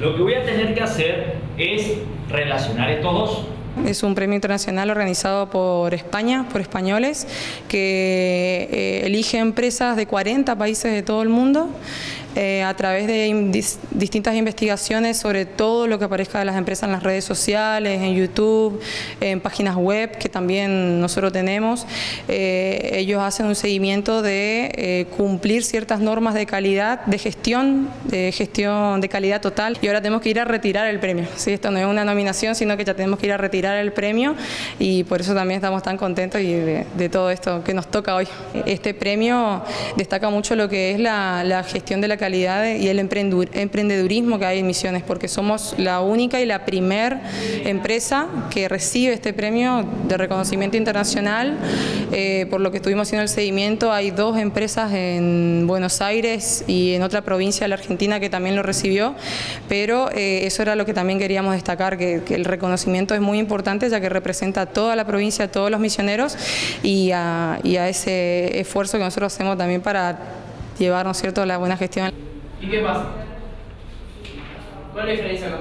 Lo que voy a tener que hacer es relacionar estos dos. Es un premio internacional organizado por España, por españoles, que eh, elige empresas de 40 países de todo el mundo eh, a través de distintas investigaciones sobre todo lo que aparezca de las empresas en las redes sociales, en YouTube, en páginas web que también nosotros tenemos. Eh, ellos hacen un seguimiento de eh, cumplir ciertas normas de calidad, de gestión, de gestión de calidad total y ahora tenemos que ir a retirar el premio. ¿sí? Esto no es una nominación, sino que ya tenemos que ir a retirar el premio y por eso también estamos tan contentos y de, todo esto que nos toca hoy. Este premio destaca mucho lo que es la, la gestión de la calidad y el emprendedurismo que hay en Misiones, porque somos la única y la primer empresa que recibe este premio de reconocimiento internacional. Eh, por lo que estuvimos haciendo el seguimiento, hay dos empresas en Buenos Aires y en otra provincia de la Argentina que también lo recibió, pero eh, eso era lo que también queríamos destacar, que, el reconocimiento es muy importante ya que representa a toda la provincia, a todos los misioneros y a, y a ese esfuerzo que nosotros hacemos también para llevar, ¿no cierto?, la buena gestión. ¿Y qué pasa? ¿Cuál es la diferencia acá?